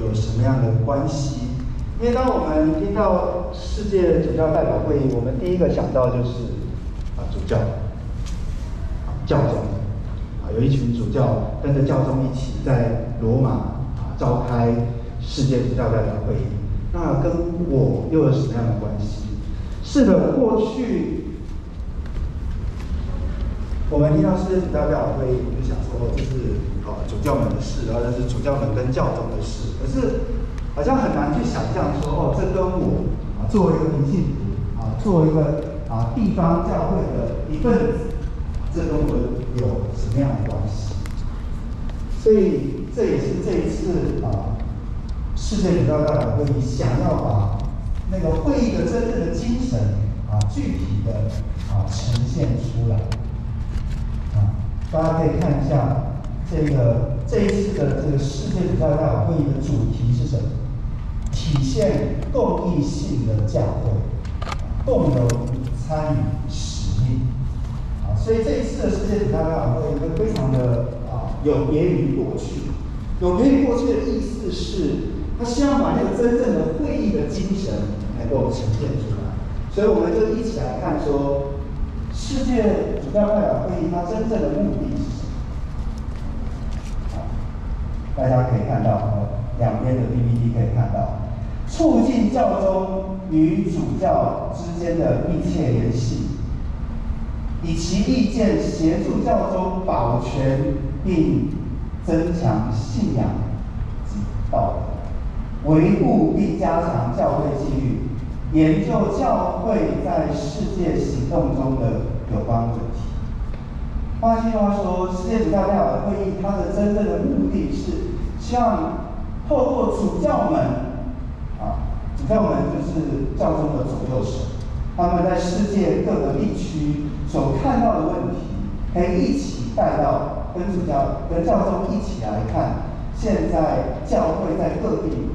有什么样的关系？因为当我们听到世界主教代表会议，我们第一个想到就是啊主教，教宗，啊有一群主教跟着教宗一起在罗马啊召开世界主教代表会议，那跟我又有什么样的关系？是的，过去。我们听到世界主教代表会议，我就想说这是啊主教们的事，然后这是主教们跟教宗的事。可是好像很难去想象说，哦，这跟我啊作为一个平信徒啊，作为一个啊地方教会的一份子，这跟我有什么样的关系？所以这也是这一次啊世界主教代表会议想要把那个会议的真正的精神啊具体的啊呈现出来。大家可以看一下这个这一次的这个世界主教大会议的主题是什么？体现共益性的教会，共同参与使命。啊，所以这一次的世界主教大会会非常的啊有别于过去，有别于过去的意思是，他希望把那个真正的会议的精神能够呈现出来。所以我们就一起来看说。世界主教代表会议它真正的目的是什么？大家可以看到，两边的 PPT 可以看到，促进教宗与主教之间的密切联系，以其意见协助教宗保全并增强信仰及道德，维护并加强教会纪律，研究教会在世界行动中的。有关问题。换句话说，世界主教代表会议它的真正的目的是希望透过主教们啊，主教们就是教宗的左右手，他们在世界各个地区所看到的问题，可以一起带到跟主教、跟教宗一起来看现在教会在各地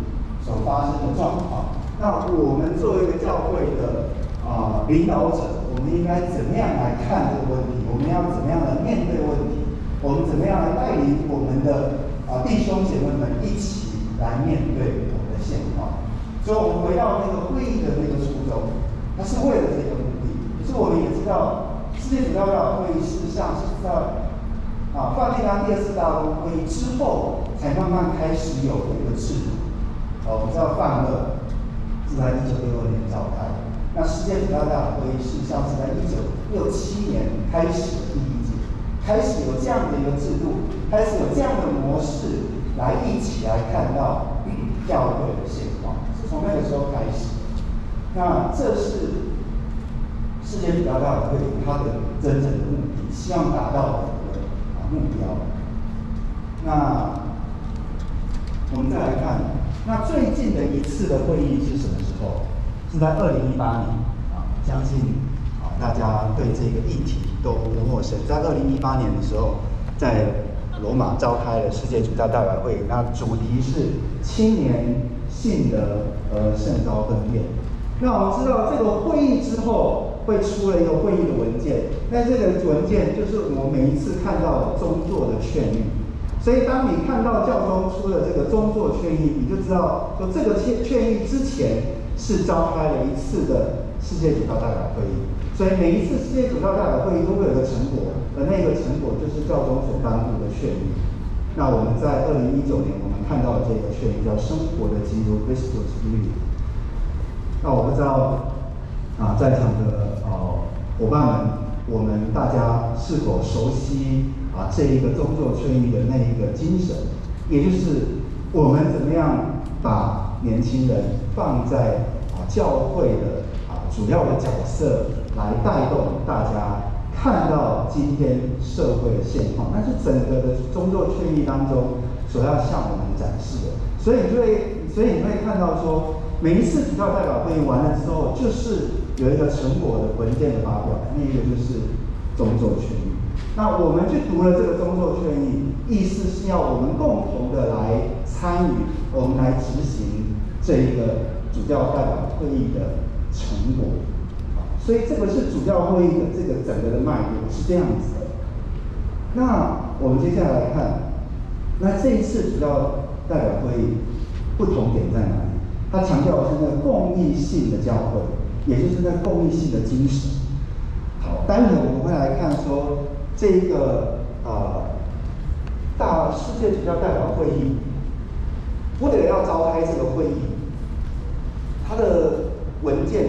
所发生的状况。那我们作为一个教会的啊领导者。我们应该怎么样来看这个问题？我们要怎么样来面对问题？我们怎么样来带领我们的啊弟兄姐妹们一起来面对我们的现况？所以，我们回到那个会议的那个初衷，它是为了这个目的。可是，我们也知道，世界主教大会议事实上是在啊梵蒂冈第二次大公会议之后，才慢慢开始有这个制度。哦，我们知道范勒是在一九六二年召开。那世界主教大会事实上是在一九六七年开始的第一届，开始有这样的一个制度，开始有这样的模式来一起来看到教会的现况，是从那个时候开始。那这是世界主教大会它的真正的目的，希望达到的一个啊目标。那我们再来看，那最近的一次的会议是什么时候？是在二零一八年啊，相信啊大家对这个议题都不陌生。在二零一八年的时候，在罗马召开了世界主教代表会，那主题是青年性的呃圣召分辨。那我们知道这个会议之后会出了一个会议的文件，那这个文件就是我每一次看到的中作的劝谕。所以当你看到教宗出了这个宗座劝谕，你就知道说这个劝劝谕之前。是召开了一次的世界主教代表会议，所以每一次世界主教代表会议都会有个成果，而那个成果就是教宗所颁布的劝谕。那我们在二零一九年，我们看到这个劝谕叫“生活的基督 ”（Christus Vivit）。那我不知道啊，在场的呃伙伴们，我们大家是否熟悉啊这一个宗座劝谕的那一个精神，也就是我们怎么样把。年轻人放在啊教会的啊主要的角色来带动大家看到今天社会的现况，那是整个的宗教劝议当中所要向我们展示的。所以你会，所以你会看到说，每一次主教代表会议完了之后，就是有一个成果的文件的发表，那一个就是宗教劝议。那我们去读了这个宗教劝议，意思是要我们共同的来参与，我们来执行。这一个主教代表会议的成果，所以这个是主教会议的这个整个的脉络是这样子的。那我们接下来看，那这一次主教代表会议，不同点在哪里？他强调的是那个共益性的教会，也就是那共益性的精神。好，待会我们会来看说这一个啊、呃、大世界宗教代表会议，为了要召开这个会议，它的文件。